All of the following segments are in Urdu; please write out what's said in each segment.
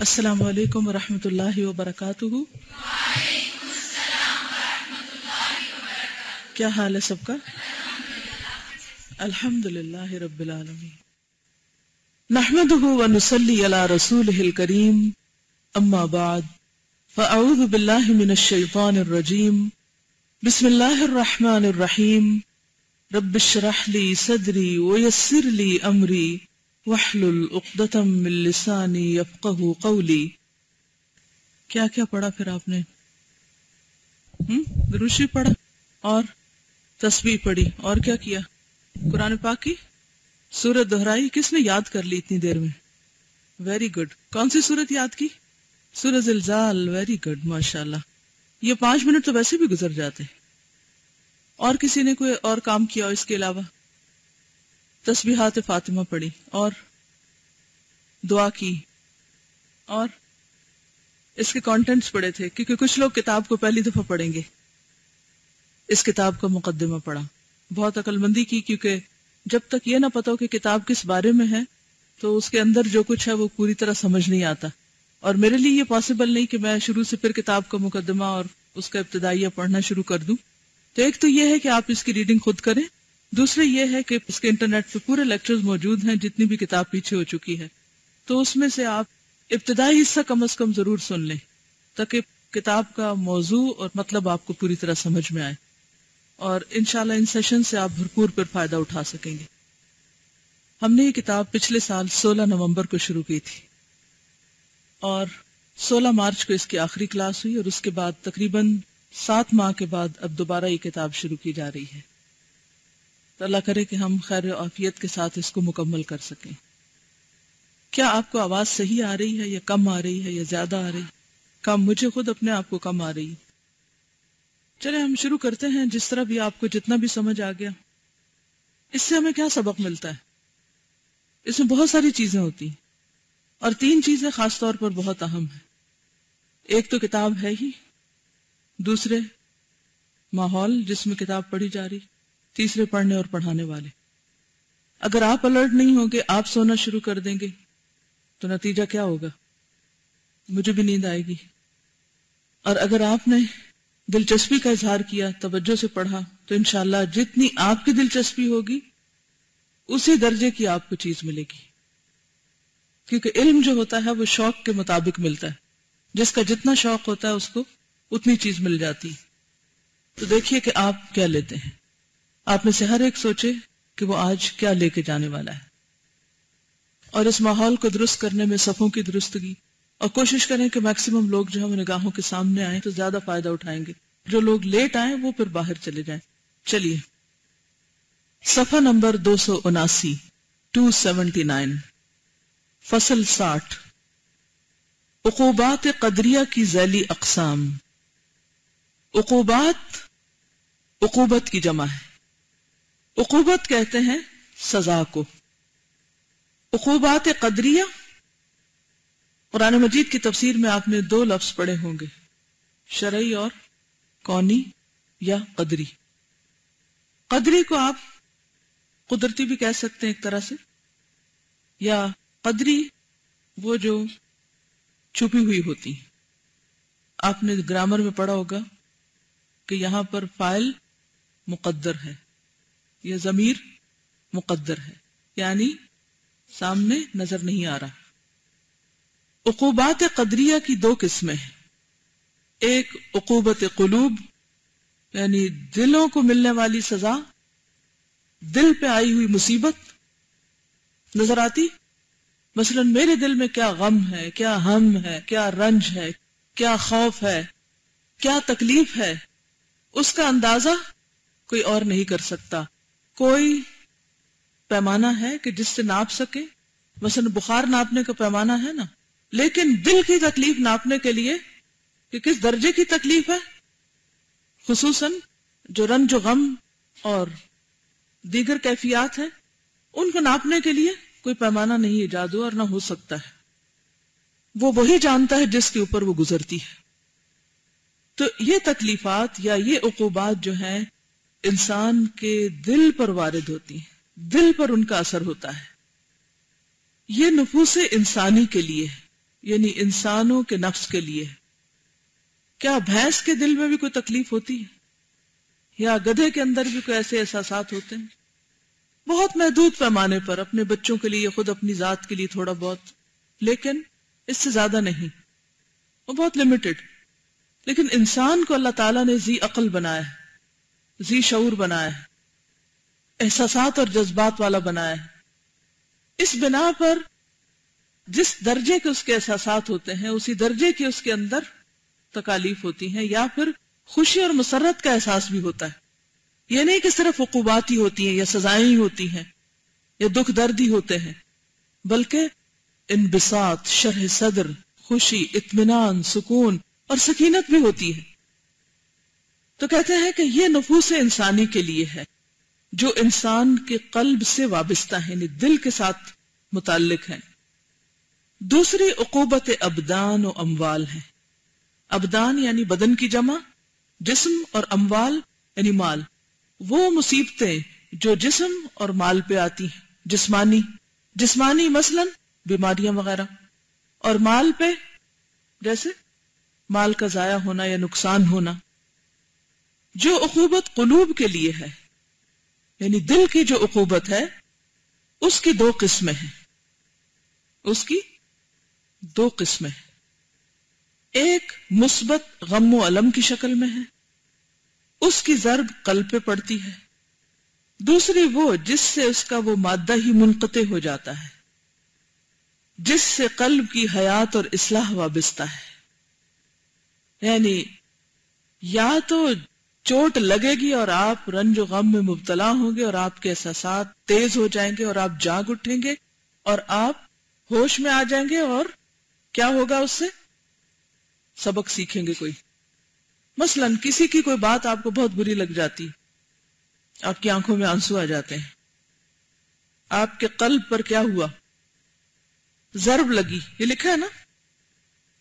السلام علیکم ورحمۃ اللہ وبرکاتہ۔ کیا حال ہے سب کا؟ الحمد للہ رب العالمین۔ نحمده ونصلي على رسوله الكريم اما بعد، فاعوذ بالله من الشيطان الرجيم بسم الله الرحمن الرحيم رب اشرح لي صدري ويسر لي امري وحلل من لساني يفقه قولي۔ کیا کیا پڑھا پھر آپ نے؟ دروشی پڑھا اور تسبیح پڑھی۔ اور کیا کیا؟ قرآن پاک کی؟ سورت دہرائی۔ کس نے یاد کر لی اتنی دیر میں؟ ویری گڈ کون سی سورت یاد کی؟ سورت زلزال۔ ویری گڈ ماشاء اللہ یہ پانچ منٹ تو ویسے بھی گزر جاتے۔ اور کسی نے کوئی اور کام کیا اس کے علاوہ؟ تسبیحات فاطمہ پڑھی اور دعا کی اور اس کے کانٹینٹس پڑھے تھے، کیونکہ کچھ لوگ کتاب کو پہلی دفعہ پڑھیں گے۔ اس کتاب کا مقدمہ پڑھا۔ بہت عقل مندی کی، کیونکہ جب تک یہ نہ پتا ہو کہ کتاب کس بارے میں ہے، تو اس کے اندر جو کچھ ہے وہ پوری طرح سمجھ نہیں آتا۔ اور میرے لیے یہ پاسبل نہیں کہ میں شروع سے پھر کتاب کا مقدمہ اور اس کا ابتدائیہ پڑھنا شروع کر دوں۔ تو ایک تو یہ ہے کہ آپ اس کی ریڈنگ خود کریں۔ دوسرے یہ ہے کہ اس کے انٹرنیٹ پہ پورے لیکچرز موجود ہیں، جتنی بھی کتاب پیچھے ہو چکی ہے۔ تو اس میں سے آپ ابتدائی حصہ کم از کم ضرور سن لیں، تاکہ کتاب کا موضوع اور مطلب آپ کو پوری طرح سمجھ میں آئے۔ اور انشاءاللہ ان سیشن سے آپ بھرپور پر فائدہ اٹھا سکیں گے۔ ہم نے یہ کتاب پچھلے سال سولہ نومبر کو شروع کی تھی۔ اور سولہ مارچ کو اس کی آخری کلاس ہوئی اور اس کے بعد تقریباً سات ماہ کے بعد اب دوبارہ یہ کتاب شروع کی جا رہی ہے۔ تو اللہ کرے کہ ہم خیر عافیت کے ساتھ اس کو مکمل کر سکیں۔ کیا آپ کو آواز صحیح آ رہی ہے یا کم آ رہی ہے یا زیادہ آ رہی؟ کم مجھے خود اپنے آپ کو کم آ رہی۔ چلے ہم شروع کرتے ہیں جس طرح بھی آپ کو جتنا بھی سمجھ آ گیا۔ اس سے ہمیں کیا سبق ملتا ہے؟ اس میں بہت ساری چیزیں ہوتی ہیں۔ اور تین چیزیں خاص طور پر بہت اہم ہیں۔ ایک تو کتاب ہے ہی۔ دوسرے، ماحول جس میں کتاب پڑھی جا رہی۔ تیسرے پڑھنے اور پڑھانے والے۔ اگر آپ الرٹ نہیں ہوگے آپ سونا شروع کر دیں گے۔ تو نتیجہ کیا ہوگا؟ مجھے بھی نیند آئے گی۔ اور اگر آپ نے دلچسپی کا اظہار کیا، توجہ سے پڑھا، تو انشاءاللہ جتنی آپ کی دلچسپی ہوگی، اسی درجے کی آپ کو چیز ملے گی۔ کیونکہ علم جو ہوتا ہے، وہ شوق کے مطابق ملتا ہے۔ جس کا جتنا شوق ہوتا ہے، اس کو اتنی چیز مل جاتی۔ تو دیکھیے کہ آپ کیا لیتے ہیں۔ آپ میں سے ہر ایک سوچے کہ وہ آج کیا لے کے جانے والا ہے۔ اور اس ماحول کو درست کرنے میں صفوں کی درستگی اور کوشش کریں کہ میکسیمم لوگ جو ہم نگاہوں کے سامنے آئیں تو زیادہ فائدہ اٹھائیں گے۔ جو لوگ لیٹ آئیں وہ پھر باہر چلے جائیں۔ چلیے۔ صفحہ نمبر دو سو اناسی ٹو سیونٹی نائن۔ فصل ساٹھ۔ اقوبات قدریہ کی ذیلی اقسام۔ اقوبات اقوبت کی جمع ہے۔ اقوبت کہتے ہیں سزا کو۔ اقوبات قدریہ۔ قرآن مجید کی تفسیر میں آپ نے دو لفظ پڑھے ہوں گے، شرعی اور کونی یا قدری۔ قدری کو آپ قدرتی بھی کہہ سکتے ہیں ایک طرح سے، یا قدری وہ جو چھپی ہوئی ہوتی آپ نے گرامر میں پڑھا ہوگا کہ یہاں پر فائل مقدر ہے۔ یہ ضمیر مقدر ہے یعنی سامنے نظر نہیں آ رہا۔ عقوبات قدریہ کی دو قسمیں ہیں۔ ایک عقوبت قلوب یعنی دلوں کو ملنے والی سزا، دل پہ آئی ہوئی مصیبت۔ نظر آتی، مثلا میرے دل میں کیا غم ہے، کیا ہم ہے، کیا رنج ہے، کیا خوف ہے، کیا تکلیف ہے، اس کا اندازہ کوئی اور نہیں کر سکتا۔ کوئی پیمانہ ہے کہ جس سے ناپ سکے؟ مثلا بخار ناپنے کا پیمانہ ہے نا؟ لیکن دل کی تکلیف ناپنے کے لیے کہ کس درجے کی تکلیف ہے؟ خصوصاً جو رنج و غم اور دیگر کیفیات ہیں، ان کو ناپنے کے لیے کوئی پیمانہ نہیں ایجاد اور نہ ہو سکتا ہے۔ وہ وہی جانتا ہے جس کے اوپر وہ گزرتی ہے۔ تو یہ تکلیفات یا یہ عقوبات جو ہیں انسان کے دل پر وارد ہوتی ہیں، دل پر ان کا اثر ہوتا ہے۔ یہ نفوس انسانی کے لیے ہے یعنی انسانوں کے نفس کے لیے کیا بھینس کے دل میں بھی کوئی تکلیف ہوتی ہے؟ یا گدھے کے اندر بھی کوئی ایسے احساسات ہوتے ہیں؟ بہت محدود پیمانے پر اپنے بچوں کے لیے، خود اپنی ذات کے لیے تھوڑا بہت، لیکن اس سے زیادہ نہیں۔ وہ بہت لمیٹڈ لیکن انسان کو اللہ تعالیٰ نے زی عقل بنایا ہے۔ زی شعور بنایا ہے احساسات اور جذبات والا بنایا ہے اس بنا پر جس درجے کے اس کے احساسات ہوتے ہیں، اسی درجے کے اس کے اندر تکالیف ہوتی ہیں یا پھر خوشی اور مسرت کا احساس بھی ہوتا ہے۔ یہ نہیں کہ صرف عقوبات ہی ہوتی ہیں یا سزائیں ہی ہوتی ہیں یا دکھ درد ہی ہوتے ہیں، بلکہ انبساط، شرح صدر، خوشی، اطمینان، سکون اور سکینت بھی ہوتی ہے۔ تو کہتے ہیں کہ یہ نفوس انسانی کے لیے ہے، جو انسان کے قلب سے وابستہ ہے یعنی دل کے ساتھ متعلق ہے دوسری عقوبت ابدان و اموال ہے ابدان یعنی بدن کی جمع، جسم اور اموال یعنی مال۔ وہ مصیبتیں جو جسم اور مال پہ آتی ہیں۔ جسمانی جسمانی مثلا بیماریاں وغیرہ۔ اور مال پہ جیسے مال کا ضائع ہونا یا نقصان ہونا۔ جو عقوبت قلوب کے لیے ہے یعنی دل کی جو عقوبت ہے، اس کی دو قسمیں ہیں۔ اس کی دو قسمیں ایک مثبت غم و علم کی شکل میں ہے، اس کی ضرب قلب پہ پڑتی ہے۔ دوسری وہ جس سے اس کا وہ مادہ ہی منقطع ہو جاتا ہے، جس سے قلب کی حیات اور اصلاح وابستہ ہے۔ یعنی یا تو چوٹ لگے گی اور آپ رنج و غم میں مبتلا ہوں گے اور آپ کے احساسات تیز ہو جائیں گے اور آپ جاگ اٹھیں گے اور آپ ہوش میں آ جائیں گے اور کیا ہوگا اس سے؟ سبق سیکھیں گے کوئی۔ مثلا کسی کی کوئی بات آپ کو بہت بری لگ جاتی، آپ کی آنکھوں میں آنسو آ جاتے ہیں۔ آپ کے قلب پر کیا ہوا؟ ضرب لگی، یہ لکھا ہے نا؟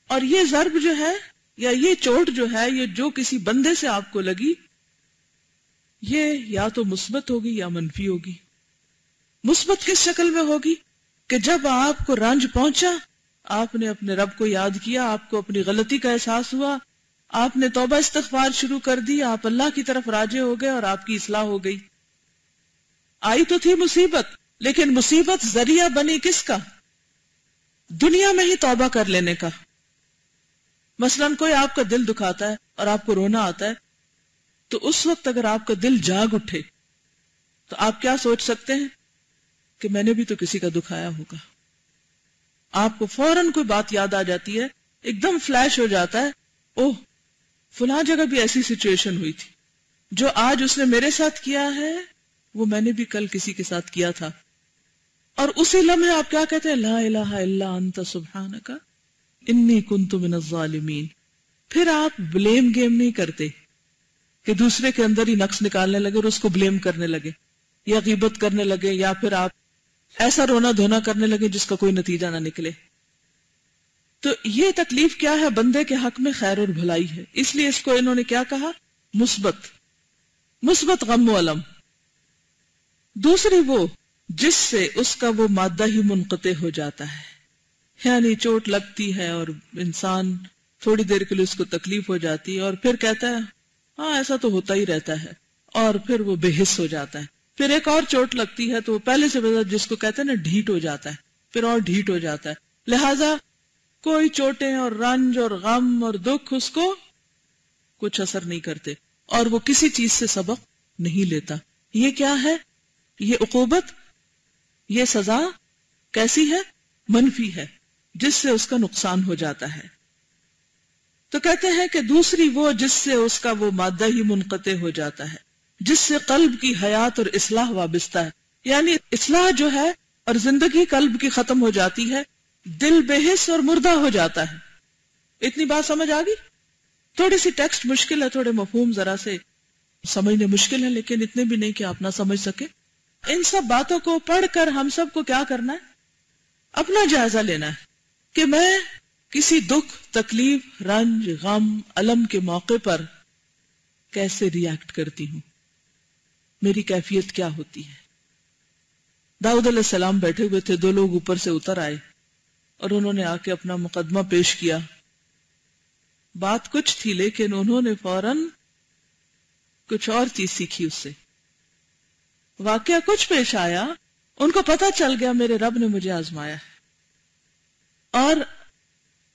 اور یہ ضرب جو ہے یا یہ چوٹ جو ہے، یہ جو کسی بندے سے آپ کو لگی، یہ یا تو مثبت ہوگی یا منفی ہوگی۔ مثبت کس شکل میں ہوگی؟ کہ جب آپ کو رنج پہنچا، آپ نے اپنے رب کو یاد کیا، آپ کو اپنی غلطی کا احساس ہوا، آپ نے توبہ استغفار شروع کر دی، آپ اللہ کی طرف راجے ہو گئے اور آپ کی اصلاح ہو گئی۔ آئی تو تھی مصیبت، لیکن مصیبت ذریعہ بنی کس کا؟ دنیا میں ہی توبہ کر لینے کا۔ مثلا کوئی آپ کا دل دکھاتا ہے اور آپ کو رونا آتا ہے، تو اس وقت اگر آپ کا دل جاگ اٹھے، تو آپ کیا سوچ سکتے ہیں؟ کہ میں نے بھی تو کسی کا دکھایا ہوگا۔ آپ کو فوراً کوئی بات یاد آ جاتی ہے، ایک دم فلیش ہو جاتا ہے، اوہ، فلاں جگہ بھی ایسی سچویشن ہوئی تھی۔ جو آج اس نے میرے ساتھ کیا ہے، وہ میں نے بھی کل کسی کے ساتھ کیا تھا۔ اور اسی لمحے آپ کیا کہتے ہیں؟ لا الہ الا انت سبحانکا انی کنت من الظالمین۔ پھر آپ بلیم گیم نہیں کرتے کہ دوسرے کے اندر ہی نقص نکالنے لگے اور اس کو بلیم کرنے لگے یا غیبت کرنے لگے یا پھر آپ ایسا رونا دھونا کرنے لگے جس کا کوئی نتیجہ نہ نکلے۔ تو یہ تکلیف کیا ہے بندے کے حق میں خیر اور بھلائی ہے؟ اس لیے اس کو انہوں نے کیا کہا؟ مثبت۔ مثبت غم و علم دوسری وہ جس سے اس کا وہ مادہ ہی منقطع ہو جاتا ہے۔ یعنی چوٹ لگتی ہے اور انسان تھوڑی دیر کے لیے اس کو تکلیف ہو جاتی ہے اور پھر کہتا ہے ہاں ایسا تو ہوتا ہی رہتا ہے اور پھر وہ بے حص ہو جاتا ہے۔ پھر ایک اور چوٹ لگتی ہے تو وہ پہلے سے جس کو کہتے ہیں نا، ڈھیٹ ہو جاتا ہے۔ پھر اور ڈھیٹ ہو جاتا ہے۔ لہذا کوئی چوٹیں اور رنج اور غم اور دکھ اس کو کچھ اثر نہیں کرتے اور وہ کسی چیز سے سبق نہیں لیتا۔ یہ کیا ہے؟ یہ عقوبت؟ یہ سزا کیسی ہے؟ منفی ہے۔ جس سے اس کا نقصان ہو جاتا ہے۔ تو کہتے ہیں کہ دوسری وہ جس سے اس کا وہ مادہ ہی منقطع ہو جاتا ہے، جس سے قلب کی حیات اور اصلاح وابستہ ہے۔ یعنی اصلاح جو ہے اور زندگی قلب کی ختم ہو جاتی ہے، دل بے حص اور مردہ ہو جاتا ہے۔ اتنی بات سمجھ آ گئی؟ تھوڑی سی ٹیکسٹ مشکل ہے، تھوڑے مفہوم ذرا سے سمجھنے مشکل ہے لیکن اتنے بھی نہیں کہ آپ نہ سمجھ سکے ان سب باتوں کو پڑھ کر ہم سب کو کیا کرنا ہے؟ اپنا جائزہ لینا ہے۔ کہ میں کسی دکھ، تکلیف، رنج، غم علم کے موقع پر کیسے ریاکٹ کرتی ہوں؟ میری کیفیت کیا ہوتی ہے؟ داؤد علیہ السلام بیٹھے ہوئے تھے، دو لوگ اوپر سے اتر آئے اور انہوں نے آ کے اپنا مقدمہ پیش کیا۔ بات کچھ تھی لیکن انہوں نے فوراً کچھ اور چیز سیکھی اس سے۔ واقعہ کچھ پیش آیا، ان کو پتا چل گیا، میرے رب نے مجھے آزمایا ہے۔ اور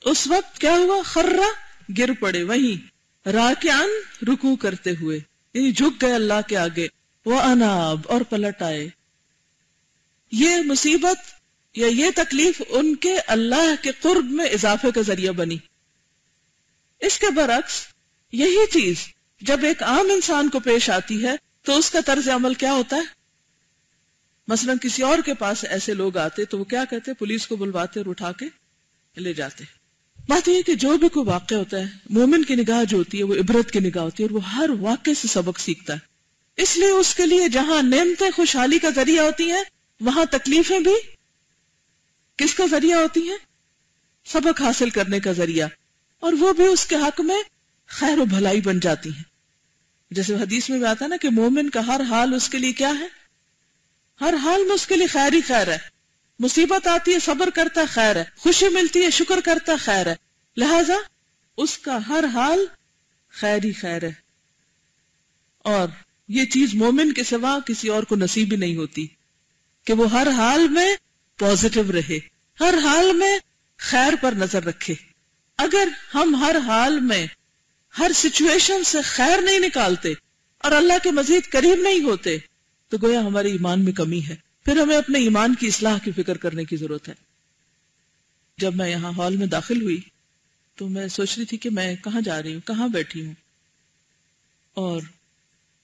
اس وقت کیا ہوا؟ خرا گر پڑے وہیں راکان رکو کرتے ہوئے یعنی جھک گئے اللہ کے آگے، وہ اناب اور پلٹ آئے۔ یہ مصیبت یا یہ تکلیف ان کے اللہ کے قرب میں اضافے کا ذریعہ بنی۔ اس کے برعکس، یہی چیز جب ایک عام انسان کو پیش آتی ہے، تو اس کا طرز عمل کیا ہوتا ہے؟ مثلا کسی اور کے پاس ایسے لوگ آتے تو وہ کیا کہتے؟ پولیس کو بلواتے اور اٹھا کے لے جاتے بات یہ کہ جو بھی کوئی واقع ہوتا ہے، مومن کی نگاہ جو ہوتی ہے، وہ عبرت کی نگاہ ہوتی ہے اور وہ ہر واقع سے سبق سیکھتا ہے۔ اس لیے اس کے لیے جہاں نعمتیں خوشحالی کا ذریعہ ہوتی ہیں، وہاں تکلیفیں بھی کس کا ذریعہ ہوتی ہیں؟ سبق حاصل کرنے کا ذریعہ۔ اور وہ بھی اس کے حق میں خیر و بھلائی بن جاتی ہیں۔ جیسے حدیث میں بھی آتا ہے نا کہ مومن کا ہر حال اس کے لیے کیا ہے؟ ہر حال میں اس کے لیے خیر ہی خیر ہے۔ مصیبت آتی ہے، صبر کرتا خیر ہے، خوشی ملتی ہے، شکر کرتا خیر ہے۔ لہذا اس کا ہر حال خیر ہی خیر ہے۔ اور یہ چیز مومن کے سوا کسی اور کو نصیب ہی نہیں ہوتی، کہ وہ ہر حال میں پوزیٹو رہے، ہر حال میں خیر پر نظر رکھے۔ اگر ہم ہر حال میں ہر سچویشن سے خیر نہیں نکالتے اور اللہ کے مزید قریب نہیں ہوتے، تو گویا ہمارے ایمان میں کمی ہے۔ پھر ہمیں اپنے ایمان کی اصلاح کی فکر کرنے کی ضرورت ہے۔ جب میں یہاں ہال میں داخل ہوئی تو میں سوچ رہی تھی کہ میں کہاں جا رہی ہوں، کہاں بیٹھی ہوں؟ اور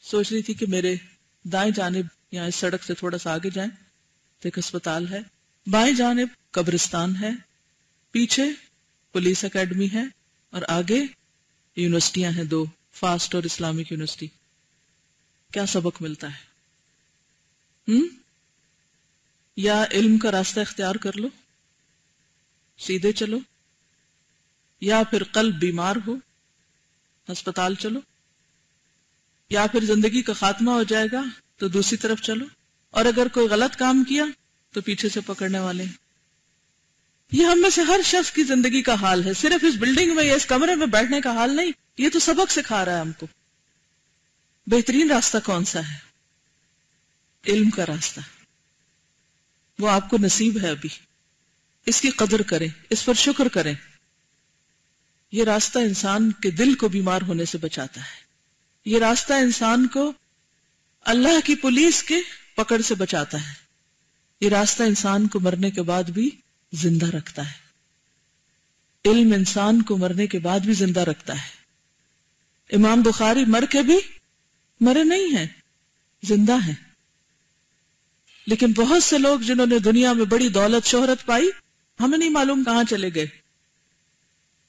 سوچ رہی تھی کہ میرے دائیں جانب یہاں اس سڑک سے تھوڑا سا آگے جائیں تو ایک اسپتال ہے۔ بائیں جانب قبرستان ہے، پیچھے پولیس اکیڈمی ہے اور آگے یونیورسٹیاں ہیں، دو فاسٹ اور اسلامک یونیورسٹی۔ کیا سبق ملتا ہے؟ ہم؟ یا علم کا راستہ اختیار کر لو، سیدھے چلو، یا پھر قلب بیمار ہو، ہسپتال چلو، یا پھر زندگی کا خاتمہ ہو جائے گا تو دوسری طرف چلو۔ اور اگر کوئی غلط کام کیا تو پیچھے سے پکڑنے والے۔ ہیں یہ ہم میں سے ہر شخص کی زندگی کا حال ہے۔ صرف اس بلڈنگ میں یا اس کمرے میں بیٹھنے کا حال نہیں، یہ تو سبق سکھا رہا ہے ہم کو۔ بہترین راستہ کون سا ہے؟ علم کا راستہ۔ وہ آپ کو نصیب ہے ابھی۔ اس کی قدر کریں، اس پر شکر کریں۔ یہ راستہ انسان کے دل کو بیمار ہونے سے بچاتا ہے۔ یہ راستہ انسان کو اللہ کی پولیس کے پکڑ سے بچاتا ہے۔ یہ راستہ انسان کو مرنے کے بعد بھی زندہ رکھتا ہے۔ علم انسان کو مرنے کے بعد بھی زندہ رکھتا ہے۔ امام بخاری مر کے بھی مرے نہیں ہیں، زندہ ہیں۔ لیکن بہت سے لوگ جنہوں نے دنیا میں بڑی دولت شہرت پائی، ہمیں نہیں معلوم کہاں چلے گئے۔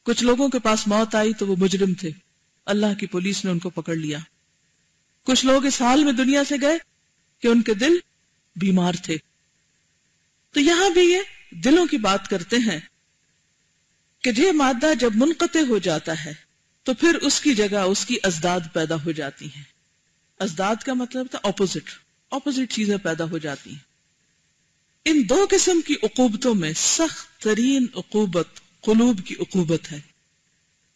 کچھ لوگوں کے پاس موت آئی تو وہ مجرم تھے۔ اللہ کی پولیس نے ان کو پکڑ لیا۔ کچھ لوگ اس حال میں دنیا سے گئے کہ ان کے دل بیمار تھے۔ تو یہاں بھی یہ دلوں کی بات کرتے ہیں کہ یہ مادہ جب منقطع ہو جاتا ہے، تو پھر اس کی جگہ اس کی ازداد پیدا ہو جاتی ہیں ازداد کا مطلب تھا اپوزٹ اپوزٹ چیزیں پیدا ہو جاتی ہیں۔ ان دو قسم کی عقوبتوں میں سخت ترین عقوبت قلوب کی عقوبت ہے۔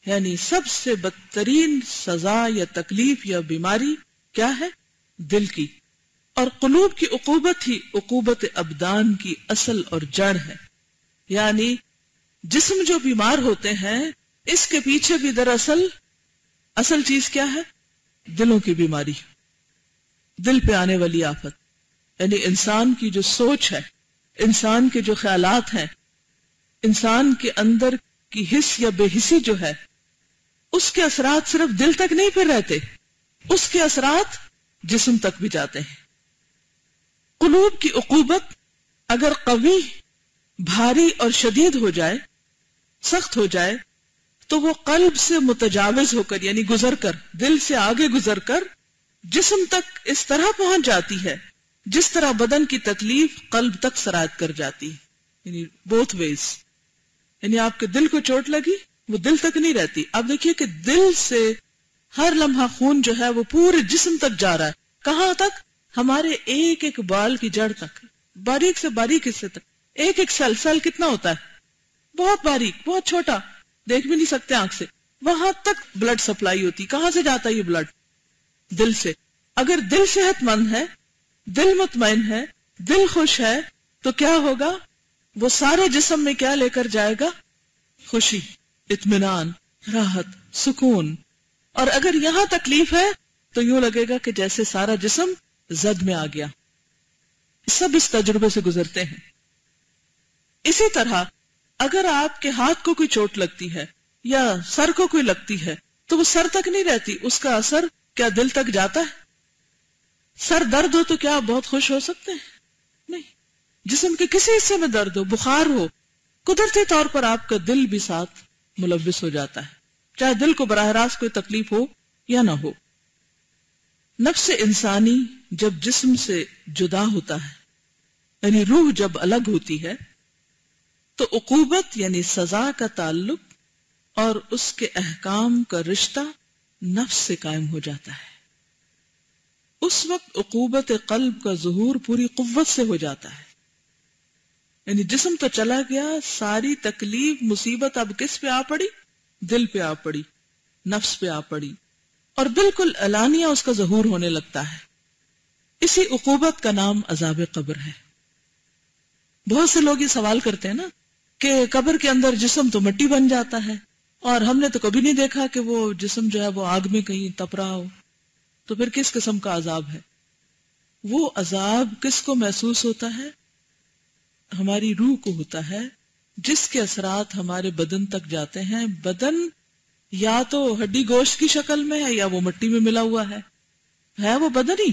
یعنی سب سے بدترین سزا یا تکلیف یا بیماری کیا ہے؟ دل کی۔ اور قلوب کی عقوبت ہی عقوبت ابدان کی اصل اور جڑ ہے۔ یعنی جسم جو بیمار ہوتے ہیں، اس کے پیچھے بھی دراصل اصل چیز کیا ہے؟ دلوں کی بیماری۔ دل پہ آنے والی آفت۔ یعنی انسان کی جو سوچ ہے، انسان کے جو خیالات ہیں، انسان کے اندر کی حص یا بے حصی جو ہے، اس کے اثرات صرف دل تک نہیں پھر رہتے، اس کے اثرات جسم تک بھی جاتے ہیں۔ قلوب کی عقوبت اگر قوی، بھاری اور شدید ہو جائے، سخت ہو جائے، تو وہ قلب سے متجاوز ہو کر یعنی گزر کر، دل سے آگے گزر کر جسم تک اس طرح پہنچ جاتی ہے جس طرح بدن کی تکلیف قلب تک سرایت کر جاتی یعنی بوتھ ویز یعنی آپ کے دل کو چوٹ لگی، وہ دل تک نہیں رہتی۔ اب دیکھیے کہ دل سے ہر لمحہ خون جو ہے وہ پورے جسم تک جا رہا ہے۔ کہاں تک؟ ہمارے ایک ایک بال کی جڑ تک۔ باریک سے باریک حصے تک۔ ایک ایک سیل سیل کتنا ہوتا ہے؟ بہت باریک، بہت چھوٹا۔ دیکھ بھی نہیں سکتے آنکھ سے۔ وہاں تک بلڈ سپلائی ہوتی۔ کہاں سے جاتا ہے یہ بلڈ دل سے۔ اگر دل صحت مند ہے، دل مطمئن ہے، دل خوش ہے، تو کیا ہوگا؟ وہ سارے جسم میں کیا لے کر جائے گا؟ خوشی، اطمینان، راحت، سکون۔ اور اگر یہاں تکلیف ہے، تو یوں لگے گا کہ جیسے سارا جسم زد میں آ گیا۔ سب اس تجربے سے گزرتے ہیں۔ اسی طرح، اگر آپ کے ہاتھ کو کوئی چوٹ لگتی ہے یا سر کو کوئی لگتی ہے، تو وہ سر تک نہیں رہتی، اس کا اثر کیا دل تک جاتا ہے؟ سر درد ہو تو کیا آپ بہت خوش ہو سکتے ہیں؟ نہیں، جسم کے کسی حصے میں درد ہو، بخار ہو، قدرتی طور پر آپ کا دل بھی ساتھ ملوث ہو جاتا ہے۔ چاہے دل کو براہ راست کوئی تکلیف ہو یا نہ ہو۔ نفس انسانی جب جسم سے جدا ہوتا ہے یعنی روح جب الگ ہوتی ہے، تو عقوبت یعنی سزا کا تعلق اور اس کے احکام کا رشتہ نفس سے قائم ہو جاتا ہے۔ اس وقت عقوبت قلب کا ظہور پوری قوت سے ہو جاتا ہے۔ یعنی جسم تو چلا گیا، ساری تکلیف، مصیبت اب کس پہ آ پڑی؟ دل پہ آ پڑی، نفس پہ آ پڑی۔ اور بالکل علانیہ اس کا ظہور ہونے لگتا ہے۔ اسی عقوبت کا نام عذاب قبر ہے۔ بہت سے لوگ یہ سوال کرتے ہیں نا کہ قبر کے اندر جسم تو مٹی بن جاتا ہے۔ اور ہم نے تو کبھی نہیں دیکھا کہ وہ جسم جو ہے وہ آگ میں کہیں تپ رہا ہو۔ تو پھر کس قسم کا عذاب ہے؟ وہ عذاب کس کو محسوس ہوتا ہے؟ ہماری روح کو ہوتا ہے، جس کے اثرات ہمارے بدن تک جاتے ہیں۔ بدن یا تو ہڈی گوشت کی شکل میں ہے یا وہ مٹی میں ملا ہوا ہے۔ ہے وہ بدن ہی۔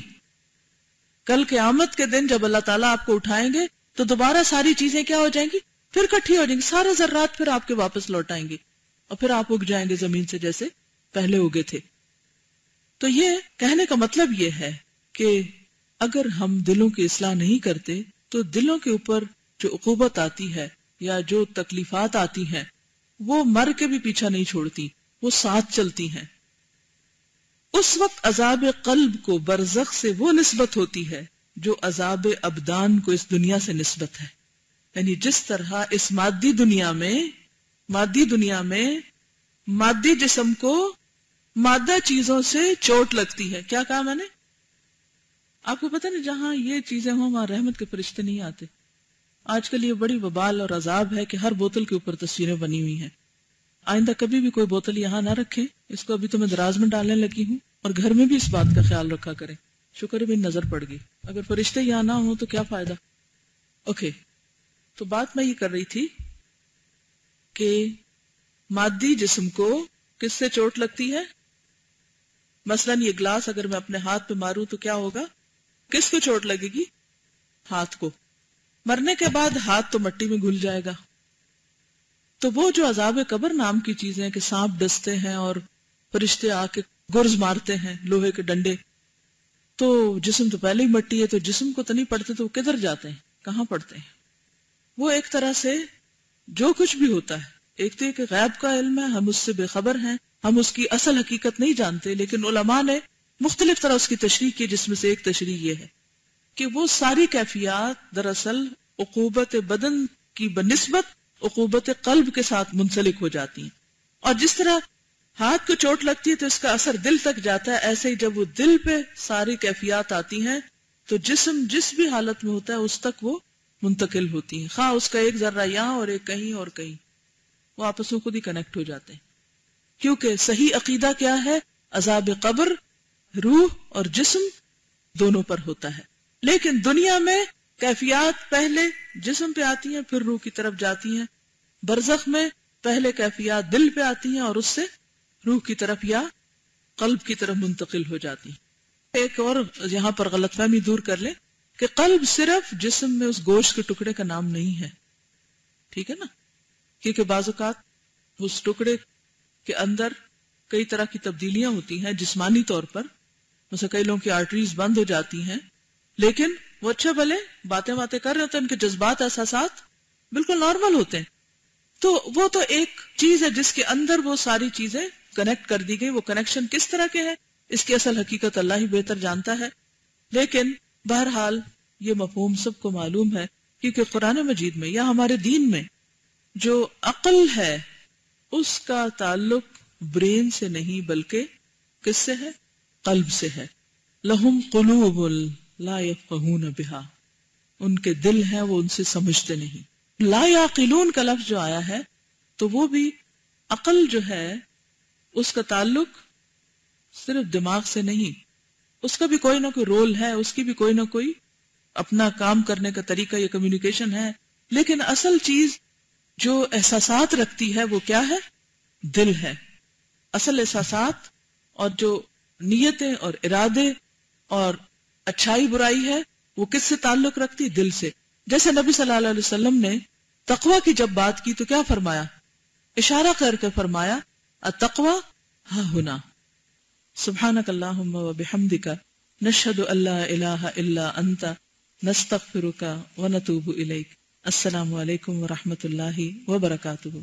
کل کے آمد کے دن جب اللہ تعالیٰ آپ کو اٹھائیں گے تو دوبارہ ساری چیزیں کیا ہو جائیں گی؟ پھر کٹھی ہو جائیں گی۔ سارے ذرات پھر آپ کے واپس لوٹ آئیں گے۔ اور پھر آپ اگ جائیں گے زمین سے جیسے پہلے اگے تھے۔ تو یہ کہنے کا مطلب یہ ہے کہ اگر ہم دلوں کی اصلاح نہیں کرتے، تو دلوں کے اوپر جو عقوبت آتی ہے یا جو تکلیفات آتی ہیں، وہ مر کے بھی پیچھا نہیں چھوڑتی، وہ ساتھ چلتی ہیں۔ اس وقت عذاب قلب کو برزخ سے وہ نسبت ہوتی ہے جو عذاب ابدان کو اس دنیا سے نسبت ہے۔ یعنی جس طرح اس مادی دنیا میں مادی دنیا میں مادی جسم کو مادہ چیزوں سے چوٹ لگتی ہے۔ کیا کہا میں نے؟ آپ کو پتہ نہیں جہاں یہ چیزیں ہوں، وہاں رحمت کے فرشتے نہیں آتے۔ آج کل یہ بڑی وبال اور عذاب ہے کہ ہر بوتل کے اوپر تصویریں بنی ہوئی ہیں۔ آئندہ کبھی بھی کوئی بوتل یہاں نہ رکھے۔ اس کو ابھی تو میں دراز میں ڈالنے لگی ہوں۔ اور گھر میں بھی اس بات کا خیال رکھا کریں۔ شکر بھی نظر پڑ گئی۔ اگر فرشتے یہاں نہ ہوں تو کیا فائدہ؟ اوکے۔ تو بات میں یہ کر رہی تھی کہ مادی جسم کو کس سے چوٹ لگتی ہے؟ مثلا یہ گلاس اگر میں اپنے ہاتھ پہ ماروں تو کیا ہوگا؟ کس کو چوٹ لگے گی؟ ہاتھ کو۔ مرنے کے بعد ہاتھ تو مٹی میں گھل جائے گا۔ تو وہ جو عذاب قبر نام کی چیزیں کہ سانپ ڈستے ہیں اور فرشتے آ کے گرز مارتے ہیں لوہے کے ڈنڈے۔ تو جسم تو پہلے ہی مٹی ہے، تو جسم کو تو نہیں پڑتے تو وہ کدھر جاتے ہیں؟ کہاں پڑتے ہیں؟ وہ ایک طرح سے جو کچھ بھی ہوتا ہے، ایک تو ایک غیب کا علم ہے، ہم اس سے بے خبر ہیں، ہم اس کی اصل حقیقت نہیں جانتے، لیکن علماء نے مختلف طرح اس کی تشریح کی، جس میں سے ایک تشریح یہ ہے کہ وہ ساری کیفیات دراصل عقوبت بدن کی بنسبت عقوبت قلب کے ساتھ منسلک ہو جاتی ہیں۔ اور جس طرح ہاتھ کو چوٹ لگتی ہے تو اس کا اثر دل تک جاتا ہے، ایسے ہی جب وہ دل پہ ساری کیفیات آتی ہیں تو جسم جس بھی حالت میں ہوتا ہے، اس تک وہ منتقل ہوتی ہیں۔ خواہ اس کا ایک ذرہ یہاں اور ایک کہیں اور کہیں۔ وہ آپس میں خود ہی کنیکٹ ہو جاتے ہیں۔ کیونکہ صحیح عقیدہ کیا ہے؟ عذاب قبر، روح اور جسم دونوں پر ہوتا ہے۔ لیکن دنیا میں کیفیات پہلے جسم پہ آتی ہیں، پھر روح کی طرف جاتی ہیں۔ برزخ میں پہلے کیفیات دل پہ آتی ہیں اور اس سے روح کی طرف یا قلب کی طرف منتقل ہو جاتی ہیں۔ ایک اور یہاں پر غلط فہمی دور کر لیں۔ کہ قلب صرف جسم میں اس گوشت کے ٹکڑے کا نام نہیں ہے۔ ٹھیک ہے نا؟ کیونکہ بعض اوقات اس ٹکڑے کے اندر کئی طرح کی تبدیلیاں ہوتی ہیں جسمانی طور پر۔ مثلا کئی لوگوں کی آرٹریز بند ہو جاتی ہیں۔ لیکن وہ اچھے بھلے باتیں باتیں کر رہے ہوتے ہیں، ان کے جذبات، احساسات بالکل نارمل ہوتے ہیں۔ تو وہ تو ایک چیز ہے جس کے اندر وہ ساری چیزیں کنیکٹ کر دی گئی۔ وہ کنیکشن کس طرح کے ہیں؟ اس کی اصل حقیقت اللہ ہی بہتر جانتا ہے۔ لیکن بہرحال یہ مفہوم سب کو معلوم ہے، کیونکہ قرآن مجید میں یا ہمارے دین میں جو عقل ہے، اس کا تعلق برین سے نہیں بلکہ کس سے ہے؟ قلب سے ہے۔ لہم قلوب لا يفقهون بها ان کے دل ہیں، وہ ان سے سمجھتے نہیں۔ لا یاقلون کا لفظ جو آیا ہے، تو وہ بھی عقل جو ہے، اس کا تعلق صرف دماغ سے نہیں اس کا بھی کوئی نہ کوئی رول ہے، اس کی بھی کوئی نہ کوئی اپنا کام کرنے کا طریقہ یا کمیونیکیشن ہے۔ لیکن اصل چیز جو احساسات رکھتی ہے وہ کیا ہے؟ دل ہے۔ اصل احساسات اور جو نیتیں اور ارادے اور اچھائی برائی ہے، وہ کس سے تعلق رکھتی؟ دل سے۔ جیسے نبی صلی اللہ علیہ وسلم نے تقوی کی جب بات کی تو کیا فرمایا؟ اشارہ کر کے فرمایا اتقوا ہاں ہونا۔ سبحانك اللهم وبحمدك نشهد أن لا إله إلا أنت نستغفرك ونتوب إليك. السلام عليكم ورحمة الله وبركاته.